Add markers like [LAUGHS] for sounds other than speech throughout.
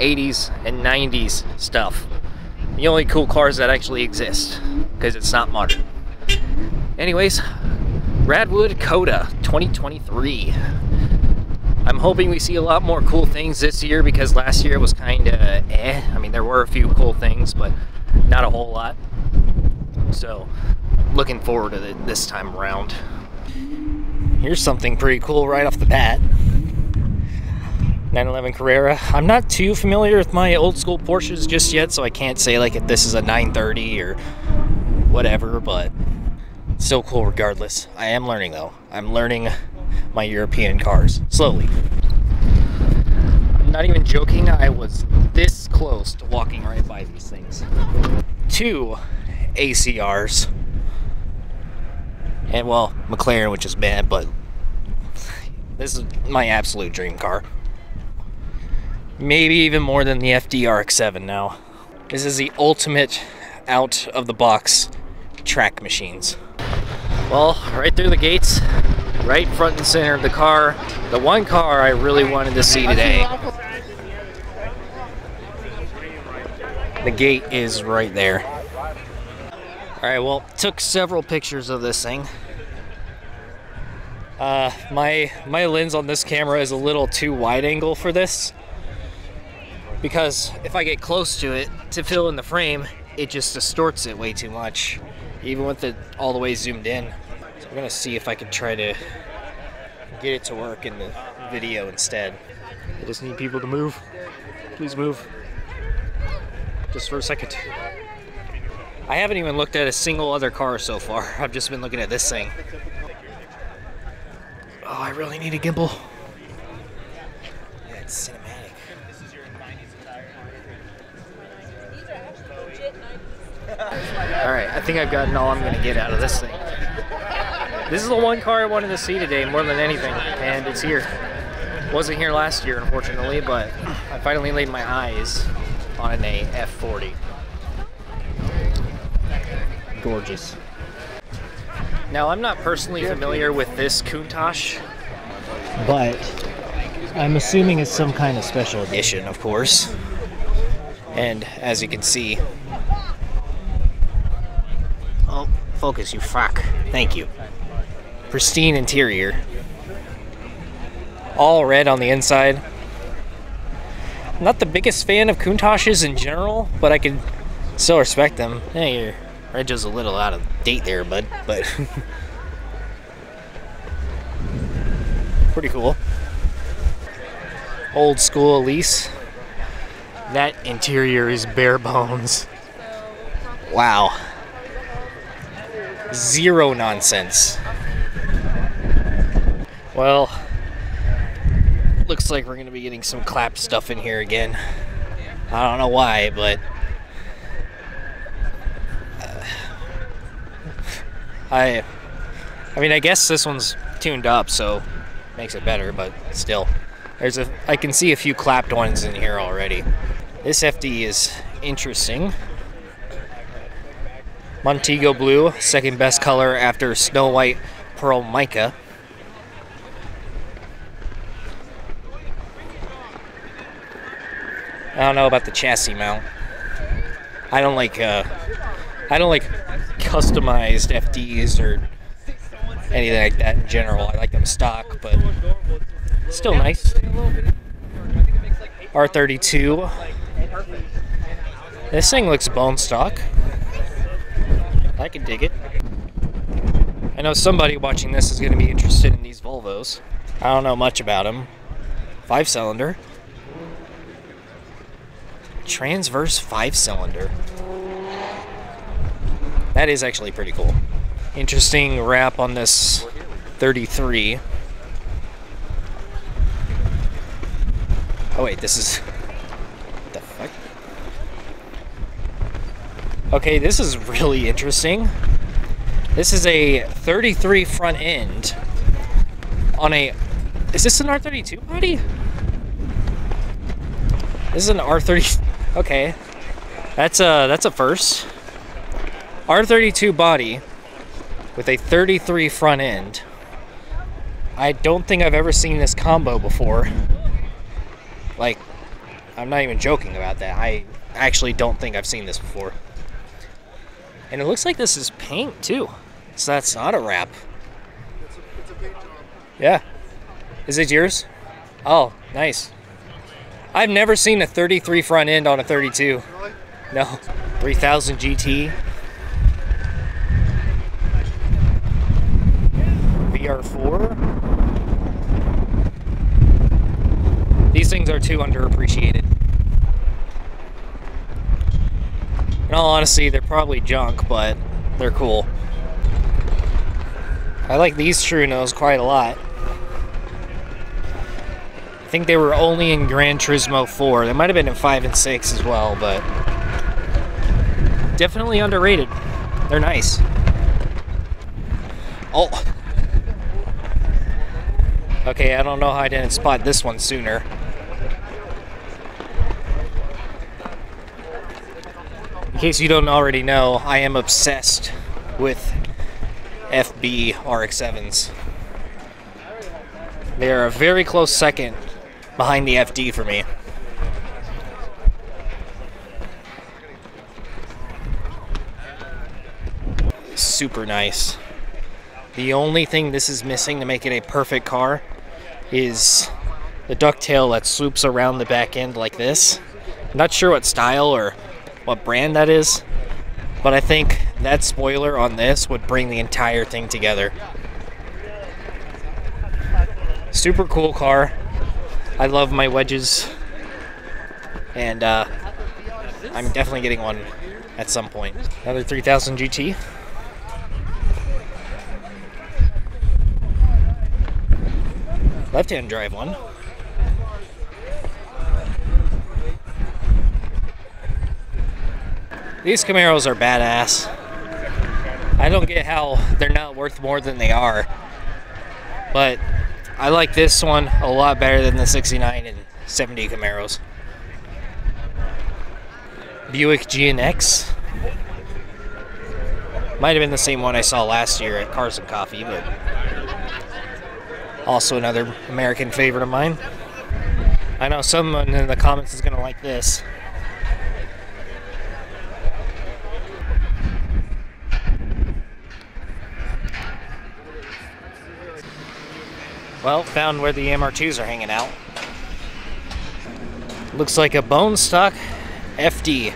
80s and 90s stuff. The only cool cars that actually exist, because it's not modern. Anyways, Radwood COTA 2023. I'm hoping we see a lot more cool things this year because last year was kind of eh. I mean, there were a few cool things, but not a whole lot. So, looking forward to it this time around. Here's something pretty cool right off the bat. 911 Carrera. I'm not too familiar with my old school Porsches just yet, so I can't say like if this is a 930 or whatever, but still cool regardless. I am learning though. I'm learning my European cars slowly. I'm not even joking, I was this close to walking right by these things. Two ACRs. And well, McLaren, which is bad, but this is my absolute dream car. Maybe even more than the FDRX7 now. This is the ultimate out of the box track machines. Well, right through the gates, right front and center of the car, the one car I really wanted to see today. The gate is right there. All right, well, took several pictures of this thing. Uh, my my lens on this camera is a little too wide angle for this because if I get close to it to fill in the frame, it just distorts it way too much, even with it all the way zoomed in. So I'm gonna see if I can try to get it to work in the video instead. I just need people to move. Please move. Just for a second. I haven't even looked at a single other car so far. [LAUGHS] I've just been looking at this thing. Oh, I really need a gimbal. Yeah, cinematic. Alright, I think I've gotten all I'm going to get out of this thing. This is the one car I wanted to see today more than anything, and it's here. Wasn't here last year, unfortunately, but I finally laid my eyes on an F40. Gorgeous. Now, I'm not personally familiar with this Countach, but I'm assuming it's some kind of special edition, of course. And as you can see, oh, focus, you fuck. Thank you. Pristine interior. All red on the inside. Not the biggest fan of Countaches in general, but I can still respect them. Hey, your red a little out of date there, bud, but [LAUGHS] pretty cool. Old school Elise. That interior is bare bones. Wow. Zero nonsense. Well, looks like we're gonna be getting some clap stuff in here again. I don't know why, but uh, I, I mean, I guess this one's tuned up, so makes it better. But still, there's a I can see a few clapped ones in here already. This FD is interesting. Montego blue, second best color after snow white pearl mica. I don't know about the chassis mount. I don't like uh, I don't like customized FDs or anything like that in general. I like them stock, but still nice. R32. This thing looks bone stock. I can dig it. I know somebody watching this is going to be interested in these Volvos. I don't know much about them. Five cylinder. Transverse five cylinder. That is actually pretty cool. Interesting wrap on this 33. Oh wait, this is what the fuck? Okay, this is really interesting. This is a 33 front end on a. Is this an R32 body? This is an R30. Okay, that's a that's a first. R32 body with a 33 front end. I don't think I've ever seen this combo before. Like, I'm not even joking about that. I actually don't think I've seen this before. And it looks like this is paint too. So that's not a wrap. Yeah. Is it yours? Oh, nice. I've never seen a 33 front end on a 32. No. 3000 GT. VR4. These things are too underappreciated. In all honesty, they're probably junk, but they're cool. I like these Truenos quite a lot. I think they were only in Gran Turismo 4. They might have been in 5 and 6 as well, but definitely underrated. They're nice. Oh. Okay, I don't know how I didn't spot this one sooner. In case you don't already know, I am obsessed with FB RX-7s. They are a very close second behind the FD for me. Super nice. The only thing this is missing to make it a perfect car is the ducktail that swoops around the back end like this. not sure what style or what brand that is, but I think that spoiler on this would bring the entire thing together. Super cool car. I love my wedges, and uh, I'm definitely getting one at some point. Another 3000 GT. Left-hand drive one. These Camaros are badass. I don't get how they're not worth more than they are. But I like this one a lot better than the 69 and 70 Camaros. Buick GNX. Might have been the same one I saw last year at Cars and Coffee, but also another American favorite of mine. I know someone in the comments is going to like this. Well, found where the MR2s are hanging out. Looks like a bone stock FD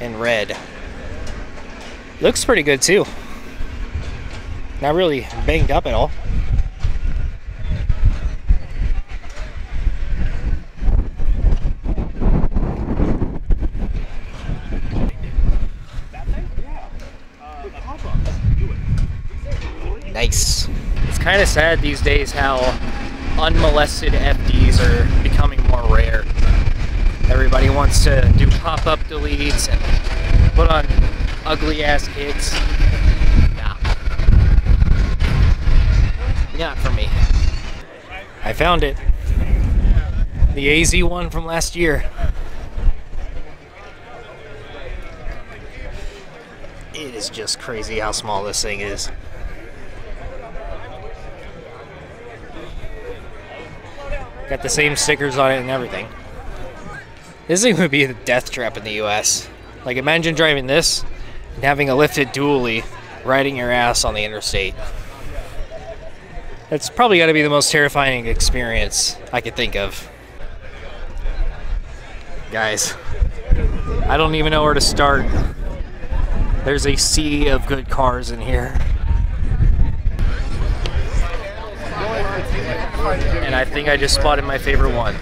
in red. Looks pretty good too. Not really banged up at all. Nice. It's kind of sad these days how unmolested FDs are becoming more rare. Everybody wants to do pop-up deletes and put on ugly ass kits. Nah. Not for me. I found it. The AZ one from last year. It is just crazy how small this thing is. Got the same stickers on it and everything. This thing would be the death trap in the US. Like imagine driving this and having a lifted dually riding your ass on the interstate. That's probably got to be the most terrifying experience I could think of. Guys, I don't even know where to start. There's a sea of good cars in here. And I think I just spotted my favorite one.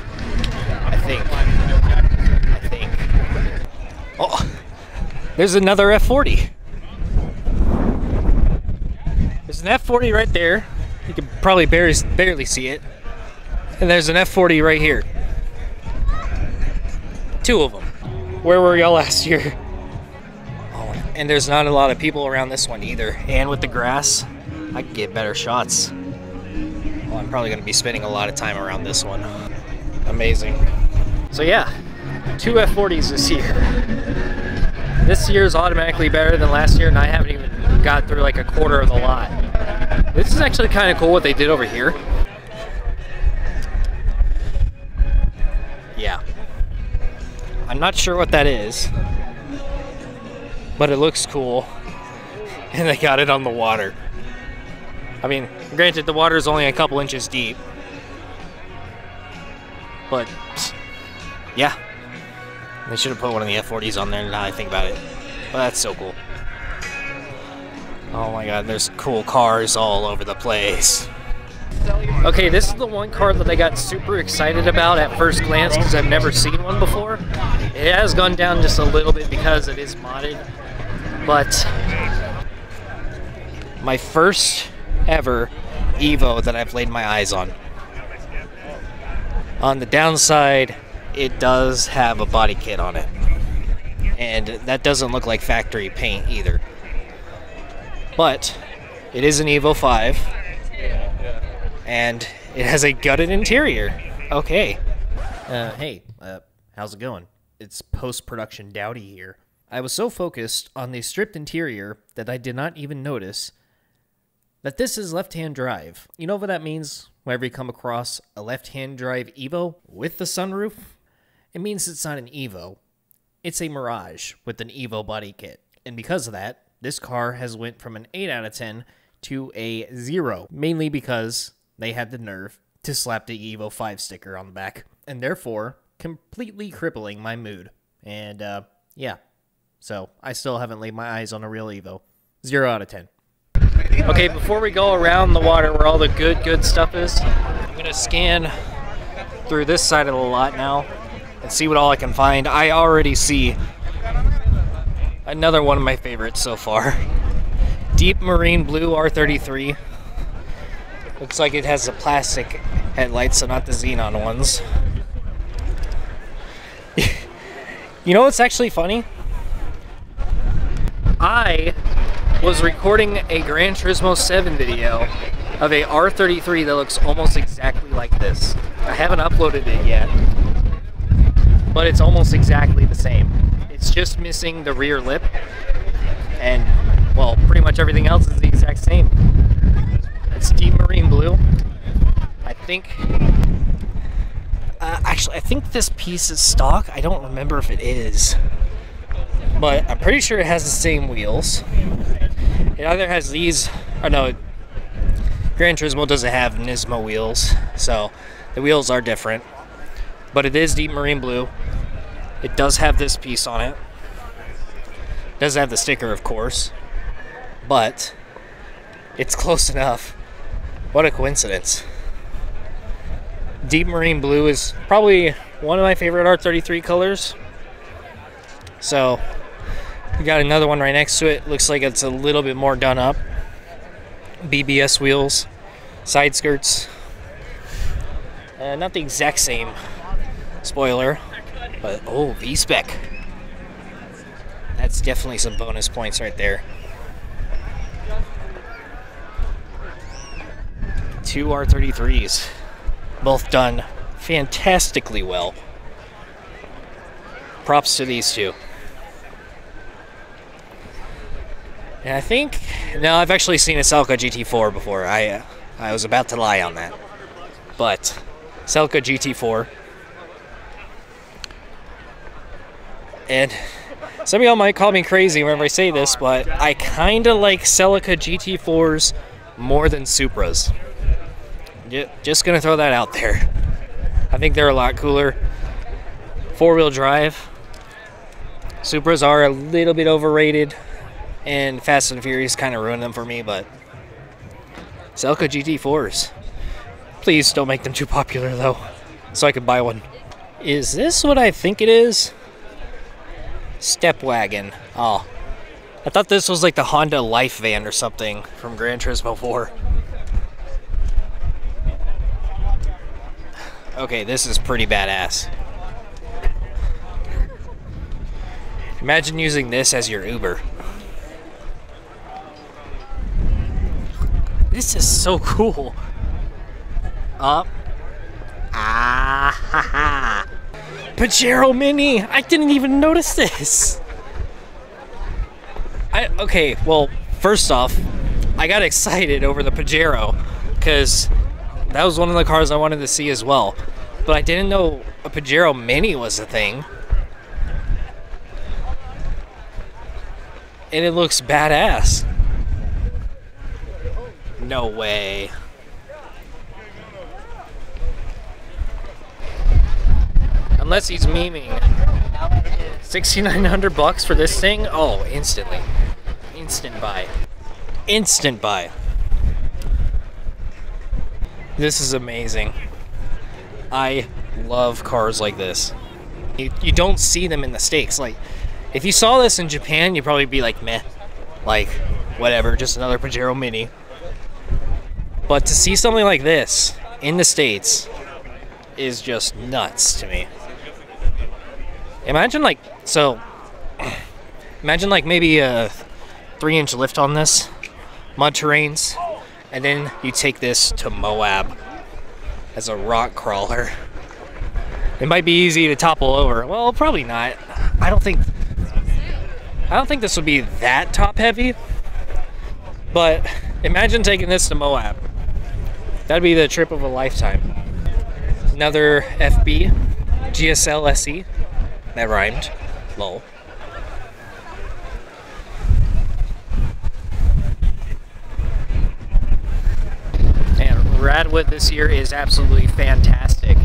I think. I think. Oh, there's another F40. There's an F40 right there. You can probably barely, barely see it. And there's an F40 right here. Two of them. Where were y'all last year? Oh, And there's not a lot of people around this one either. And with the grass, I could get better shots. Well, I'm probably going to be spending a lot of time around this one. Amazing. So yeah, two F40s this year. This year is automatically better than last year, and I haven't even got through like a quarter of the lot. This is actually kind of cool what they did over here. Yeah. I'm not sure what that is, but it looks cool. [LAUGHS] And they got it on the water. I mean, granted, the water is only a couple inches deep. But, yeah. They should have put one of the F40s on there now I think about it. But that's so cool. Oh my god, there's cool cars all over the place. Okay, this is the one car that I got super excited about at first glance because I've never seen one before. It has gone down just a little bit because it is modded, but my first ever Evo that I've laid my eyes on. On the downside, it does have a body kit on it. And that doesn't look like factory paint either. But it is an Evo 5. And it has a gutted interior. Okay. Uh, hey, uh, how's it going? It's post production Rowdy here. I was so focused on the stripped interior that I did not even notice that this is left hand drive. You know what that means whenever you come across a left hand drive Evo with the sunroof? It means it's not an Evo. It's a Mirage with an Evo body kit. And because of that, this car has went from an 8 out of 10 to a 0, mainly because they had the nerve to slap the Evo 5 sticker on the back, and therefore completely crippling my mood. And uh, yeah, so I still haven't laid my eyes on a real Evo. 0 out of 10. Okay, before we go around the water where all the good, good stuff is, I'm gonna scan through this side of the lot now and see what all I can find. I already see another one of my favorites so far. Deep Marine Blue R33. Looks like it has the plastic headlights, so not the xenon ones. [LAUGHS] you know what's actually funny? I was recording a Gran Turismo 7 video of a R33 that looks almost exactly like this. I haven't uploaded it yet, but it's almost exactly the same. It's just missing the rear lip, and well, pretty much everything else is the exact same. It's deep marine blue. I think, uh, actually, I think this piece is stock. I don't remember if it is, but I'm pretty sure it has the same wheels. It either has these, or no, Gran Turismo doesn't have Nismo wheels, so the wheels are different. But it is deep marine blue. It does have this piece on it. it does have the sticker, of course, but it's [LAUGHS] close enough. What a coincidence. Deep marine blue is probably one of my favorite R33 colors. So, we got another one right next to it. Looks like it's a little bit more done up. BBS wheels, side skirts. Uh, not the exact same spoiler, but oh, V-Spec. That's definitely some bonus points right there. Two R33s, both done fantastically well. Props to these two. And I think no, I've actually seen a Celica GT4 before. I uh, I was about to lie on that, but Celica GT4. And some of y'all might call me crazy whenever I say this, but I kind of like Celica GT4s more than Supras. Just gonna throw that out there. I think they're a lot cooler. Four wheel drive. Supras are a little bit overrated and Fast and Furious kind of ruined them for me, but Celica GT4s. Please don't make them too popular though, so I could buy one. Is this what I think it is? Step wagon. Oh. I thought this was like the Honda Life van or something from Gran Turismo 4. Okay, this is pretty badass. Imagine using this as your Uber. This is so cool. Up. Ah ha ha. Pajero Mini! I didn't even notice this! I okay, well, first off, I got excited over the Pajero because that was one of the cars I wanted to see as well. But I didn't know a Pajero Mini was a thing. And it looks badass. No way. Unless he's memeing. 6900 bucks for this thing? Oh, instantly. Instant buy. Instant buy. This is amazing. I love cars like this. You, you don't see them in the States. Like, if you saw this in Japan, you'd probably be like, meh. Like, whatever, just another Pajero Mini. But to see something like this in the States is just nuts to me. Imagine, like, so, [CLEARS THROAT] imagine, like, maybe a three inch lift on this, mud terrains, and then you take this to Moab as a rock crawler. It might be easy to topple over. Well, probably not. I don't think I don't think this would be that top heavy. But imagine taking this to Moab. That'd be the trip of a lifetime. Another FB GSL SE. That rhymed. Lol. And Radwood this year is absolutely fantastic.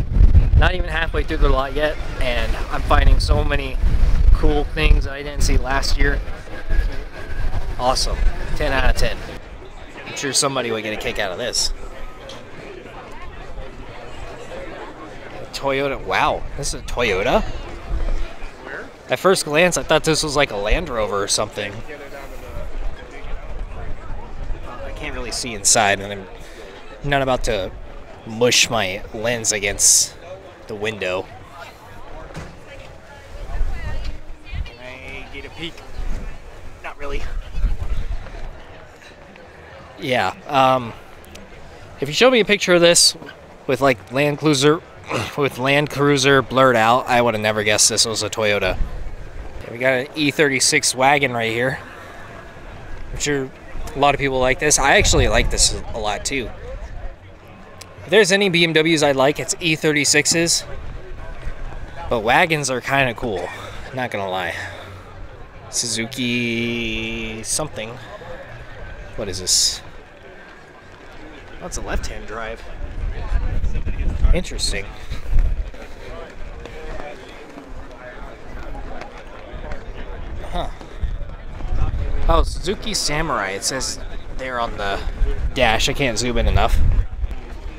Not even halfway through the lot yet, and I'm finding so many cool things I didn't see last year. Awesome. 10 out of 10. I'm sure somebody would get a kick out of this. Toyota. Wow, this is a Toyota? At first glance, I thought this was like a Land Rover or something. I can't really see inside, and I'm not about to mush my lens against the window. Can I get a peek? Not really. Yeah. Um, if you show me a picture of this with like Land Cruiser, [CLEARS THROAT] with Land Cruiser blurred out, I would have never guessed this was a Toyota. We got an E36 wagon right here. I'm sure a lot of people like this. I actually like this a lot too. If there's any BMWs I like, it's E36s. But wagons are kind of cool, not gonna lie. Suzuki something. What is this? That's a left-hand drive. Interesting. Huh. Oh, Suzuki Samurai. It says there on the dash. I can't zoom in enough.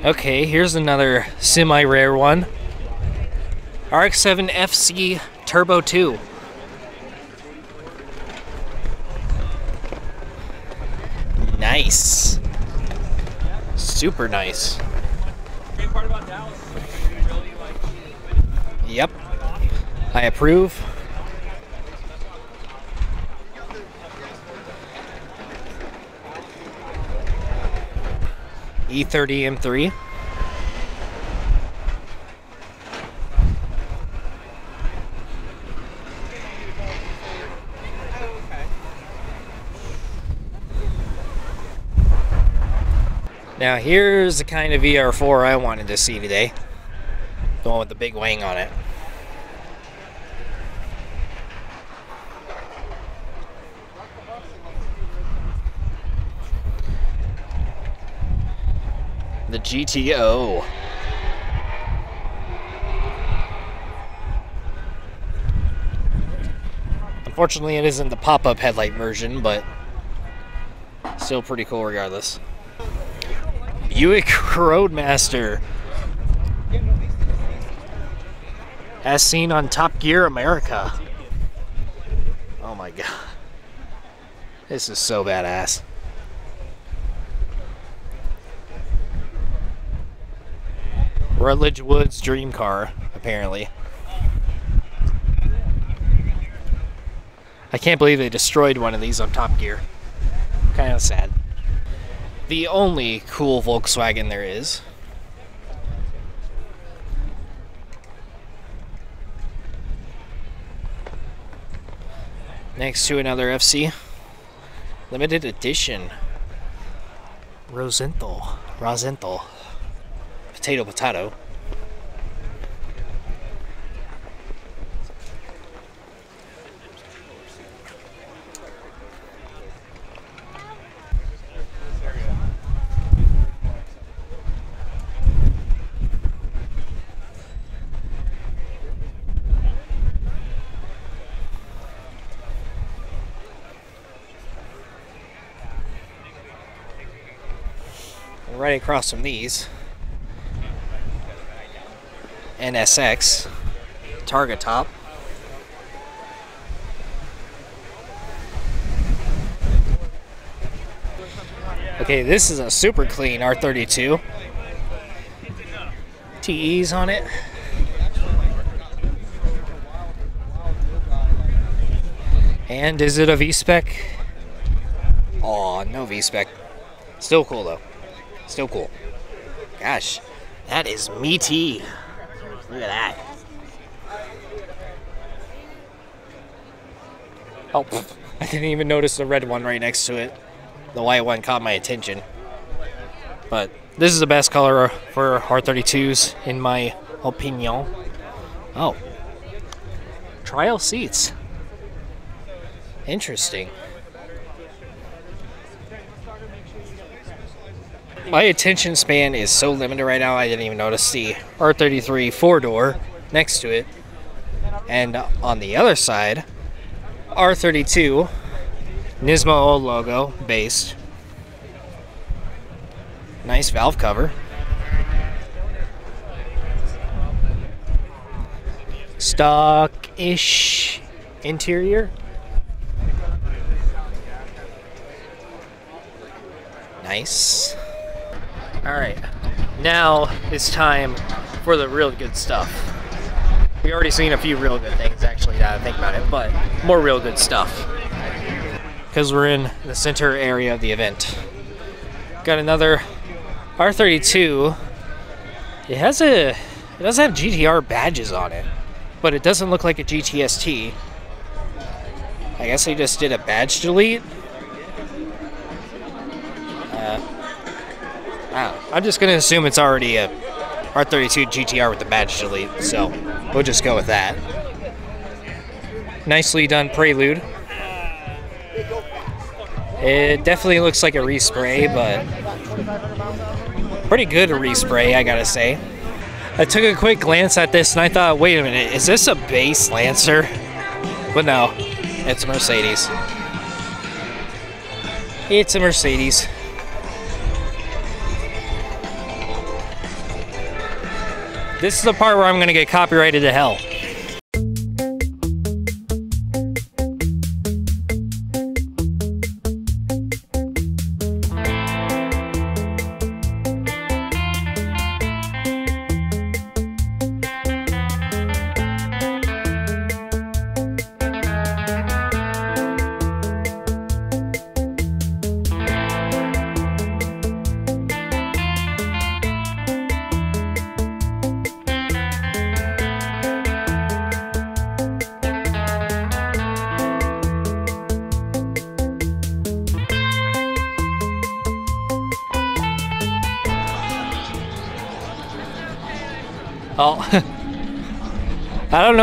Okay, here's another semi-rare one. RX-7 FC Turbo 2. Nice. Super nice. Yep. I approve. E30 M3. Now here's the kind of VR4 I wanted to see today. The one with the big wing on it. The GTO. Unfortunately, it isn't the pop-up headlight version, but still pretty cool regardless. Buick [LAUGHS] Roadmaster. As seen on Top Gear America. Oh my god. This is so badass. Rutledge Woods dream car, apparently. I can't believe they destroyed one of these on Top Gear. Kind of sad. The only cool Volkswagen there is. Next to another FC. Limited edition. Rosenthal. Rosenthal. Potato, potato. Right across from these, NSX, Targa Top. Okay, this is a super clean R32. TEs on it. And is it a V-Spec? Oh, no V-Spec. Still cool though. Still cool. Gosh, that is meaty. Look at that. Oh, [LAUGHS] I didn't even notice the red one right next to it. The white one caught my attention. But this is the best color for R32s, in my opinion. Oh. Trial seats. Interesting. My attention span is so limited right now, I didn't even notice the R33 four door next to it. And on the other side, R32 Nismo logo based. Nice valve cover. Stock ish interior. Nice. Alright, now it's time for the real good stuff. We already seen a few real good things actually now that I think about it, but more real good stuff. Because we're in the center area of the event. Got another R32. It has a it doesn't have GTR badges on it, but it doesn't look like a GTST. I guess they just did a badge delete. I'm just gonna assume it's already a R32 GTR with the badge delete, so we'll just go with that. Nicely done prelude. It definitely looks like a respray, but pretty good respray, I gotta say. I took a quick glance at this and I thought, wait a minute, is this a base Lancer? But no, it's a Mercedes. It's a Mercedes. This is the part where I'm gonna get copyrighted to hell.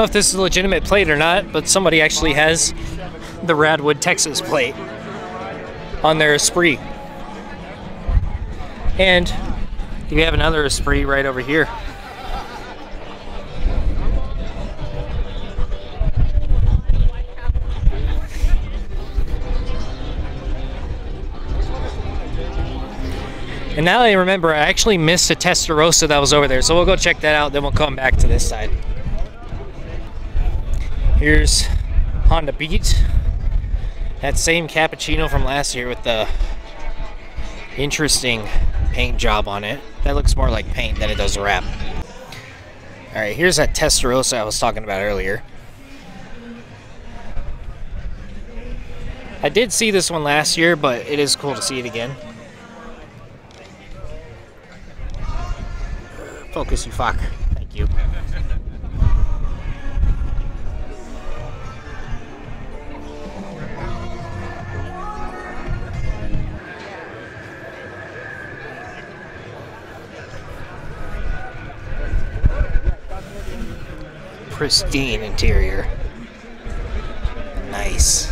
Know if this is a legitimate plate or not, but somebody actually has the Radwood, Texas plate on their Esprit. And you have another Esprit right over here. And now I remember, I actually missed a Testarossa that was over there, so we'll go check that out, then we'll come back to this side. Here's Honda Beat. That same cappuccino from last year with the interesting paint job on it. That looks more like paint than it does wrap. All right, here's that Testarossa I was talking about earlier. I did see this one last year, but it is cool to see it again. Focus, you fuck. Thank you. Pristine interior. Nice.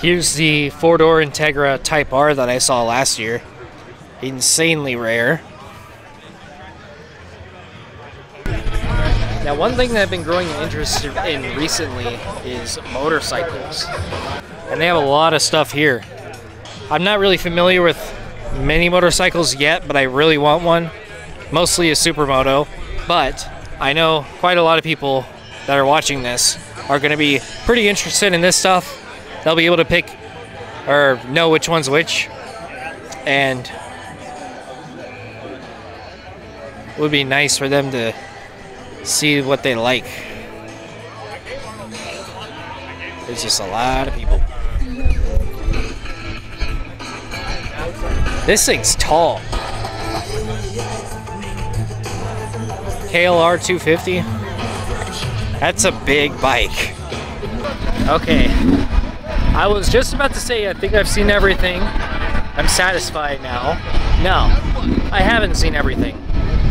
Here's the four-door Integra Type R that I saw last year. Insanely rare. One thing that I've been growing an interest in recently is motorcycles. And they have a lot of stuff here. I'm not really familiar with many motorcycles yet, but I really want one. Mostly a supermoto. But I know quite a lot of people that are watching this are going to be pretty interested in this stuff they'll be able to pick or know which one's which. And it would be nice for them to see what they like. There's just a lot of people. This thing's tall. KLR 250. That's a big bike. Okay, I was just about to say I think I've seen everything. I'm satisfied now. No, I haven't seen everything.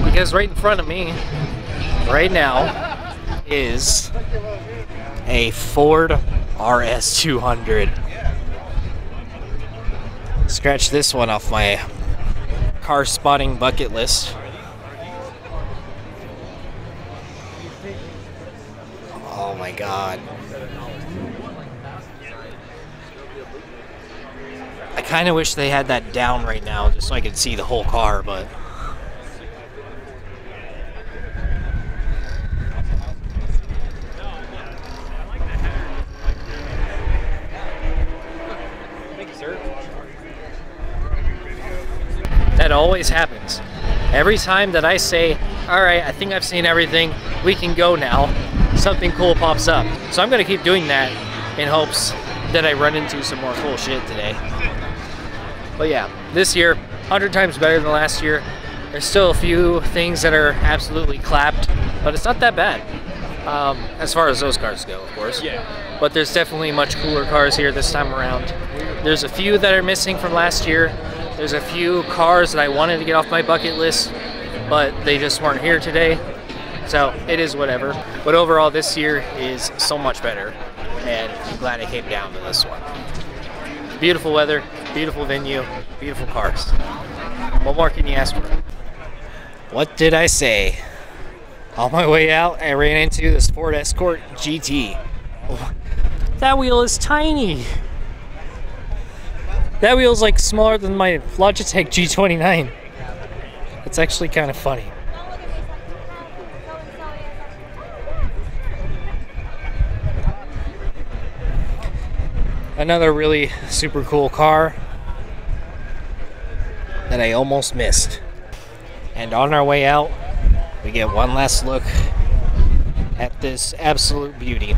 Because right in front of me, right now, is a Ford RS200. Scratch this one off my car spotting bucket list. Oh my god. I kind of wish they had that down right now just so I could see the whole car, but... That always happens. Every time that I say, all right, I think I've seen everything, we can go now, something cool pops up. So I'm gonna keep doing that in hopes that I run into some more cool shit today. But yeah, this year, 100 times better than last year. There's still a few things that are absolutely clapped, but it's not that bad. Um, as far as those cars go, of course. Yeah. But there's definitely much cooler cars here this time around. There's a few that are missing from last year. There's a few cars that I wanted to get off my bucket list, but they just weren't here today. So it is whatever. But overall, this year is so much better, and I'm glad I came down to this one. Beautiful weather, beautiful venue, beautiful cars. What more can you ask for? What did I say? On my way out, I ran into this Ford Escort GT. Oh, that wheel is tiny. That wheel's like smaller than my Logitech G29. It's actually kind of funny. Another really super cool car that I almost missed. And on our way out, we get one last look at this absolute beauty.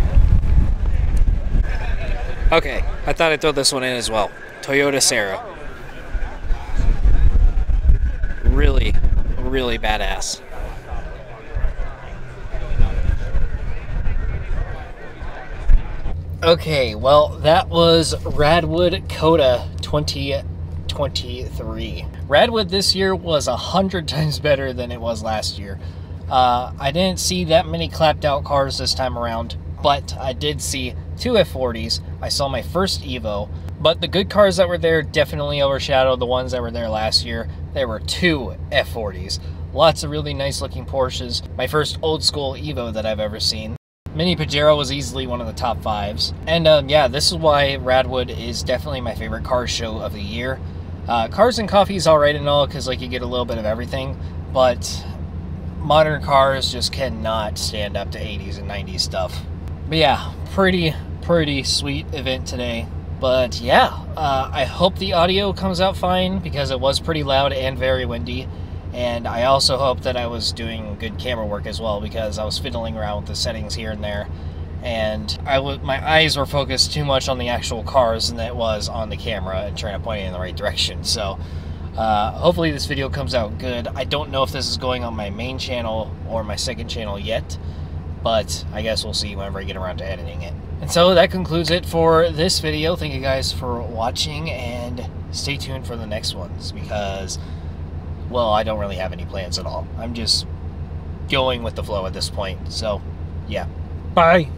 Okay, I thought I'd throw this one in as well. Toyota Sera. Really, really badass. Okay, well, that was Radwood COTA 2023. Radwood this year was a hundred [LAUGHS] times better than it was last year. Uh, I didn't see that many clapped out cars this time around, but I did see two F40s. I saw my first Evo, but the good cars that were there definitely overshadowed the ones that were there last year. There were two F40s. Lots of really nice looking Porsches. My first old school Evo that I've ever seen. Mini Pajero was easily one of the top fives. And um, yeah, this is why Radwood is definitely my favorite car show of the year. Uh, Cars and Coffee is alright and all because like you get a little bit of everything, but modern cars just cannot stand up to 80s and 90s stuff. But yeah, pretty, pretty sweet event today. But yeah, uh, I hope the audio comes out fine because it was pretty loud and very windy. And I also hope that I was doing good camera work as well because I was fiddling around with the settings here and there. And I w- my eyes were focused too much on the actual cars than it was on the camera and trying to point it in the right direction. So uh, hopefully this video comes out good. I don't know if this is going on my main channel or my second channel yet, but I guess we'll see whenever I get around to editing it. And so that concludes it for this video. Thank you guys for watching and stay tuned for the next ones because, well, I don't really have any plans at all. I'm just going with the flow at this point. So, yeah. Bye.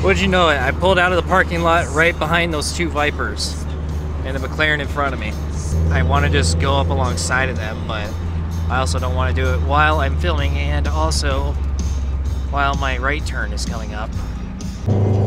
What'd you know? It? I pulled out of the parking lot right behind those two Vipers and the McLaren in front of me. I want to just go up alongside of them, but I also don't want to do it while I'm filming and also while my right turn is coming up. Thank you.